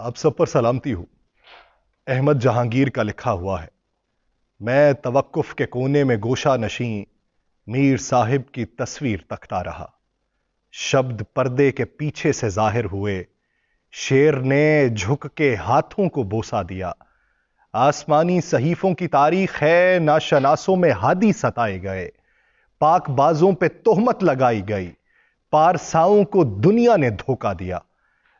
आप सब पर सलामती हो। अहमद जहांगीर का लिखा हुआ है, मैं तवक्कुफ के कोने में गोशा नशी मीर साहिब की तस्वीर तकता रहा। शब्द पर्दे के पीछे से ज़ाहिर हुए, शेर ने झुक के हाथों को बोसा दिया। आसमानी सहीफों की तारीख है, ना शनासों में हादी सताए गए। पाक बाजों पे तोहमत लगाई गई, पारसाओं को दुनिया ने धोखा दिया।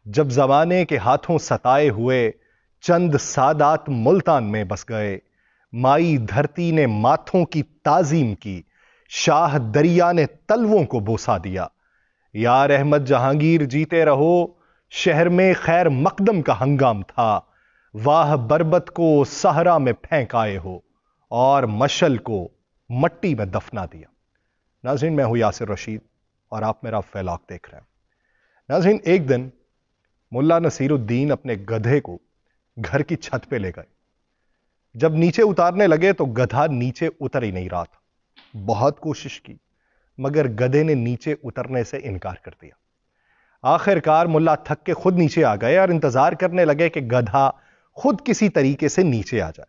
जब जमाने के हाथों सताए हुए चंद सादात मुल्तान में बस गए। माई धरती ने माथों की ताजीम की, शाह दरिया ने तलवों को बोसा दिया। यार अहमद जहांगीर, जीते रहो, शहर में खैर मकदम का हंगाम था। वाह बरबत को सहरा में फेंक आए हो, और मशल को मट्टी में दफना दिया। नाजिन मैं हूँ यासिर रशीद, और आप मेरा फैलाक देख रहे हैं। नाजिन एक दिन मुल्ला नसीरुद्दीन अपने गधे को घर की छत पे ले गए। जब नीचे उतारने लगे तो गधा नीचे उतर ही नहीं रहा था। बहुत कोशिश की, मगर गधे ने नीचे उतरने से इनकार कर दिया। आखिरकार मुल्ला थक के खुद नीचे आ गए और इंतज़ार करने लगे कि गधा खुद किसी तरीके से नीचे आ जाए।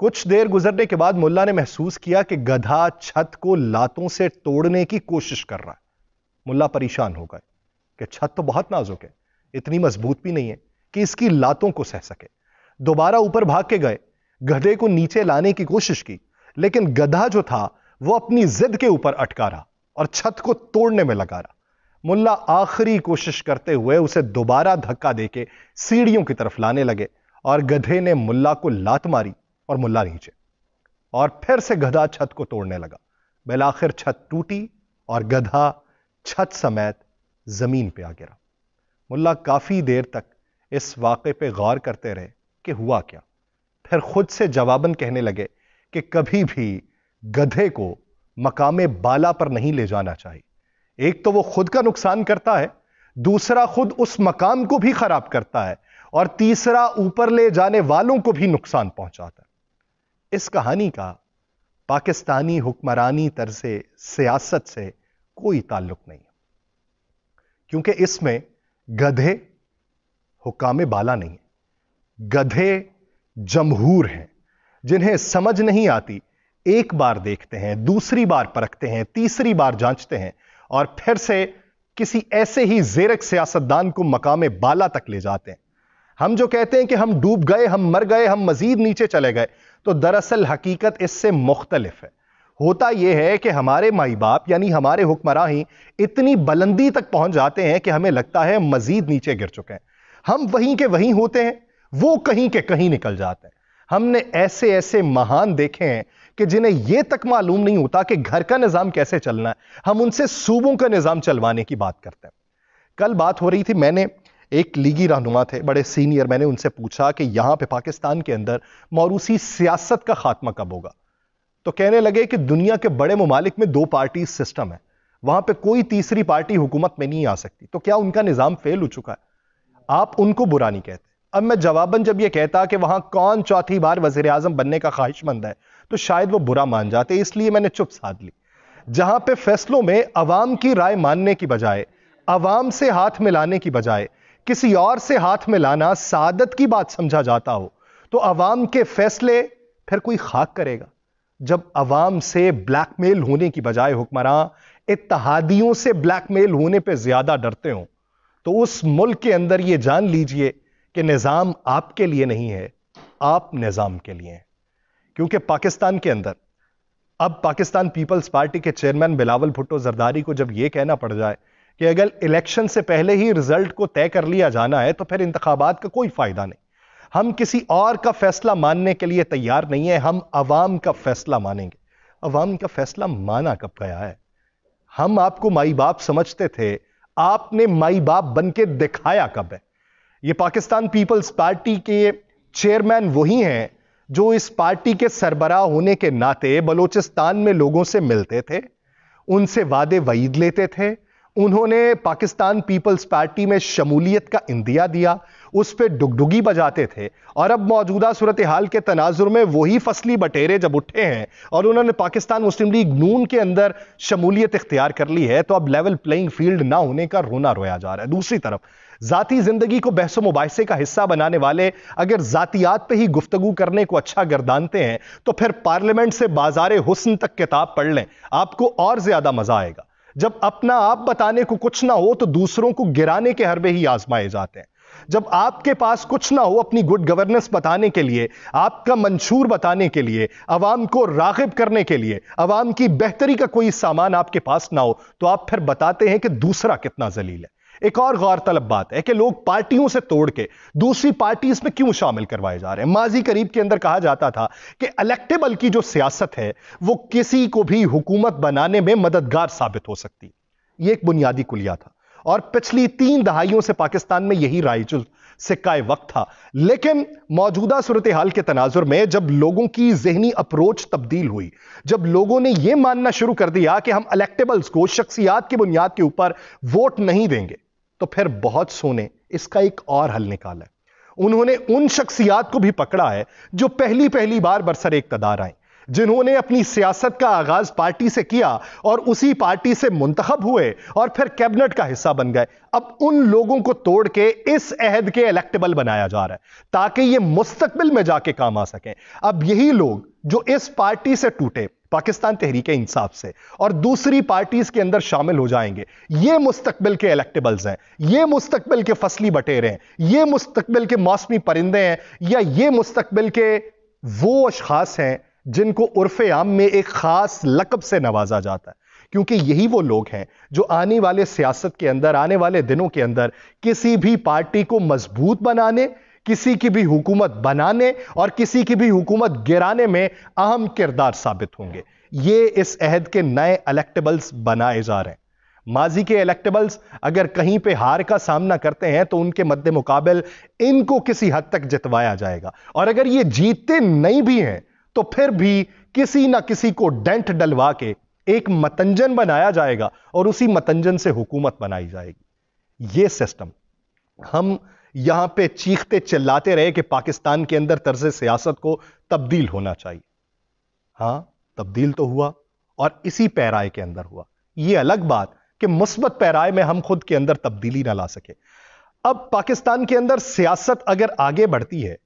कुछ देर गुजरने के बाद मुल्ला ने महसूस किया कि गधा छत को लातों से तोड़ने की कोशिश कर रहा है। मुल्ला परेशान हो गए कि छत तो बहुत नाजुक है इतनी मज़बूत भी नहीं है कि इसकी लातों को सह सके। दोबारा ऊपर भाग के गए, गधे को नीचे लाने की कोशिश की, लेकिन गधा जो था, वो अपनी जिद के ऊपर अटका रहा और छत को तोड़ने में लगा रहा। मुल्ला आखिरी कोशिश करते हुए उसे दोबारा धक्का देके सीढ़ियों की तरफ़ लाने लगे और गधे ने मुल्ला को लात मारी और मुल्ला नीचे। और फिर से गधा छत को तोड़ने लगा। बिलाखिर छत टूटी और गधा छत समेत ज़मीन पे आ गिरा। मुल्ला काफ़ी देर तक इस वाक़े पे गौर करते रहे कि हुआ क्या। फिर खुद से जवाबन कहने लगे कि कभी भी गधे को मकाम बाला पर नहीं ले जाना चाहिए। एक तो वो खुद का नुकसान करता है, दूसरा खुद उस मकाम को भी खराब करता है और तीसरा ऊपर ले जाने वालों को भी नुकसान पहुंचाता है। इस कहानी का पाकिस्तानी हुक्मरानी तर्ज सियासत से कोई ताल्लुक नहीं क्योंकि इसमें गधे हुकाम बाला नहीं है। गधे जमहूर हैं, जिन्हें समझ नहीं आती। एक बार देखते हैं, दूसरी बार परखते हैं, तीसरी बार जांचते हैं और फिर से किसी ऐसे ही जेरक सियासतदान को मकाम बाला तक ले जाते हैं। हम जो कहते हैं कि हम डूब गए, हम मर गए, हम मजीद नीचे चले गए तो दरअसल हकीकत इससे मुख्तलिफ़ है। होता यह है कि हमारे माई बाप यानी हमारे हुक्मरान ही इतनी बुलंदी तक पहुँच जाते हैं कि हमें लगता है मजीद नीचे गिर चुके हैं। हम वहीं के वहीं होते हैं, वो कहीं के कहीं निकल जाते हैं। हमने ऐसे ऐसे महान देखे हैं कि जिन्हें यह तक मालूम नहीं होता कि घर का निज़ाम कैसे चलना है। हम उनसे सूबों का निज़ाम चलवाने की बात करते हैं। कल बात हो रही थी, मैंने एक लीगी रहनुमा थे, बड़े सीनियर, मैंने उनसे पूछा कि यहाँ पे पाकिस्तान के अंदर मौरूसी सियासत का खात्मा कब होगा? तो कहने लगे कि दुनिया के बड़े ममालिक में दो पार्टी सिस्टम है। वहाँ पे कोई तीसरी पार्टी हुकूमत में नहीं आ सकती। तो क्या उनका निज़ाम फेल हो चुका है? आप उनको बुरा नहीं कहते। अब मैं जवाबन जब यह कहता कि वहाँ कौन चौथी बार वज़ीर आज़म बनने का ख्वाहिशमंद है तो शायद वो बुरा मान जाते, इसलिए मैंने चुप साध ली। जहाँ पे फैसलों में अवाम की राय मानने की बजाय, अवाम से हाथ मिलाने की बजाय, किसी और से हाथ मिलाना सादत की बात समझा जाता हो तो अवाम के फैसले फिर कोई खाक करेगा। जब अवाम से ब्लैकमेल होने की बजाय, हुक्मरान, इत्तहादियों से ब्लैकमेल होने पर ज़्यादा डरते हो तो उस मुल्क के अंदर यह जान लीजिए कि निज़ाम आपके लिए नहीं है, आप निज़ाम के लिए हैं। क्योंकि पाकिस्तान के अंदर, अब पाकिस्तान पीपल्स पार्टी के चेयरमैन बिलावल भुट्टो जरदारी को जब यह कहना पड़ जाए कि अगर इलेक्शन से पहले ही रिज़ल्ट को तय कर लिया जाना है तो फिर इंतबात का कोई फ़ायदा नहीं। हम किसी और का फैसला मानने के लिए तैयार नहीं है, हम अवाम का फैसला मानेंगे। अवाम का फैसला माना कब गया है? हम आपको माई बाप समझते थे, आपने माई बाप बन के दिखाया कब है? ये पाकिस्तान पीपल्स पार्टी के चेयरमैन वही हैं, जो इस पार्टी के सरबराह होने के नाते बलोचिस्तान में लोगों से मिलते थे, उनसे वादे वईद लेते थे उन्होंने पाकिस्तान पीपल्स पार्टी में शमूलियत का इंदिया दिया, उस पर डुगडुगी बजाते थे और अब मौजूदा सूरत हाल के तनाजुर में वही फसली बटेरे जब उठे हैं और उन्होंने पाकिस्तान मुस्लिम लीग नून के अंदर शमूलियत इख्तियार कर ली है तो अब लेवल प्लेइंग फ़ील्ड ना होने का रोना रोया जा रहा है। दूसरी तरफ़, जाती ज़िंदगी को बहस मुबासे का हिस्सा बनाने वाले अगर जातियात पे ही गुफ्तगु करने को अच्छा गर्दानते हैं तो फिर पार्लियामेंट से बाज़ार हुसन तक किताब पढ़ लें, आपको और ज़्यादा मज़ा आएगा। जब अपना आप बताने को कुछ ना हो तो दूसरों को गिराने के हरबे ही आजमाए जाते हैं। जब आपके पास कुछ ना हो अपनी गुड गवर्नेंस बताने के लिए, आपका मंशूर बताने के लिए अवाम को रागिब करने के लिए अवाम की बेहतरी का कोई सामान आपके पास ना हो तो आप फिर बताते हैं कि दूसरा कितना जलील है। एक और गौर तलब बात है कि लोग पार्टियों से तोड़ के दूसरी पार्टी इसमें क्यों शामिल करवाए जा रहे हैं? माजी करीब के अंदर कहा जाता था कि इलेक्टेबल की जो सियासत है, वो किसी को भी हुकूमत बनाने में मददगार साबित हो सकती। ये एक बुनियादी कुलिया था और पिछली तीन दहाइयों से पाकिस्तान में यही रायचुल सिक्का वक्त था। लेकिन मौजूदा सूरत हाल के तनाजुर में जब लोगों की जहनी अप्रोच तब्दील हुई, जब लोगों ने यह मानना शुरू कर दिया कि हम इलेक्टेबल्स को शख्सियात की बुनियाद के ऊपर वोट नहीं देंगे तो फिर बहुत सोने, इसका एक और हल निकाला। उन्होंने उन शख्सियात को भी पकड़ा है, जो पहली पहली बार बरसर इकतदार आए जिन्होंने अपनी सियासत का आगाज़ पार्टी से किया और उसी पार्टी से मुंतखब हुए और फिर कैबिनेट का हिस्सा बन गए। अब उन लोगों को तोड़ के इस अहद के इलेक्टेबल बनाया जा रहा है, ताकि ये मुस्तकबिल में जाके काम आ सकें। अब यही लोग जो इस पार्टी से टूटे, पाकिस्तान तहरीक इंसाफ से, और दूसरी पार्टीज़ के अंदर शामिल हो जाएँगे, ये मुस्तकबिल के इलेक्टेबल्स हैं, ये मुस्तकबिल के फसली बटेरे हैं, ये मुस्तकबिल के मौसमी परिंदे हैं, या ये मुस्तकबिल के वो अशखास हैं जिनको उर्फ़ आम में एक खास लकब से नवाजा जाता है। क्योंकि यही वो लोग हैं जो आने वाले सियासत के अंदर, आने वाले दिनों के अंदर किसी भी पार्टी को मज़बूत बनाने, किसी की भी हुकूमत बनाने और किसी की भी हुकूमत गिराने में अहम किरदार साबित होंगे। ये इस अहद के नए इलेक्टेबल्स बनाए जा रहे हैं। माजी के इलेक्टेबल्स अगर कहीं पे हार का सामना करते हैं तो उनके मद्दे मुकाबल इनको किसी हद तक जितवाया जाएगा। और अगर ये जीतते नहीं भी हैं तो फिर भी किसी ना किसी को डेंट डलवा के एक मतंजन बनाया जाएगा और उसी मतंजन से हुकूमत बनाई जाएगी। यह सिस्टम। हम यहाँ पे चीखते चिल्लाते रहे कि पाकिस्तान के अंदर तर्ज सियासत को तब्दील होना चाहिए। हाँ, तब्दील तो हुआ और इसी पैराए के अंदर हुआ। यह अलग बात कि मुस्बत पैराए में हम खुद के अंदर तब्दीली ना ला सके। अब पाकिस्तान के अंदर सियासत अगर आगे बढ़ती है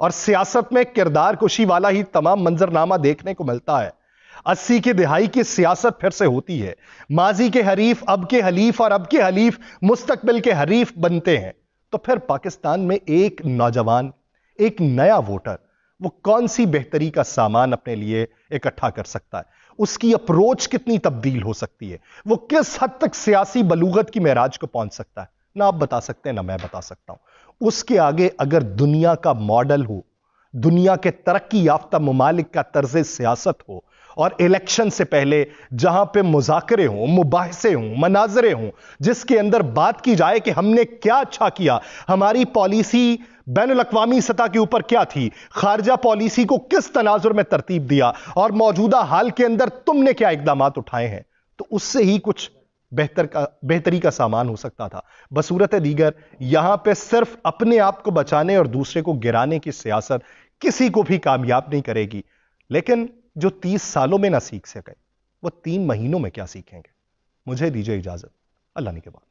और सियासत में किरदार कुशी वाला ही तमाम मंजरनामा देखने को मिलता है। अस्सी की दिहाई की सियासत फिर से होती है। माजी के हरीफ, अब के हलीफ और अब के हलीफ, मुस्तकबिल के हरीफ बनते हैं। तो फिर पाकिस्तान में एक नौजवान, एक नया वोटर, वो कौन सी बेहतरी का सामान अपने लिए इकट्ठा कर सकता है? उसकी अप्रोच कितनी तब्दील हो सकती है? वो किस हद तक सियासी बलूगत की महराज को पहुँच सकता है? ना आप बता सकते हैं ना मैं बता सकता हूँ। उसके आगे अगर दुनिया का मॉडल हो, दुनिया के तरक्की याफ्ता ममालिक का तर्ज सियासत हो, और इलेक्शन से पहले जहाँ पे मुजाकरे हों मुबासे हों, मनाजरे हों, जिसके अंदर बात की जाए कि हमने क्या अच्छा किया, हमारी पॉलिसी बैन अवी सतह के ऊपर क्या थी, खारजा पॉलिसी को किस तनाजुर में तरतीब दिया, और मौजूदा हाल के अंदर तुमने क्या इकदाम उठाए हैं तो उससे ही कुछ बेहतर का, बेहतरी का सामान हो सकता था। बसूरत दीगर, यहाँ पे सिर्फ़ अपने आप को बचाने और दूसरे को गिराने की सियासत किसी को भी कामयाब नहीं करेगी। लेकिन जो तीस सालों में ना सीख सके, वो तीन महीनों में क्या सीखेंगे? मुझे दीजिए इजाज़त। अल्लाह ने के बाद।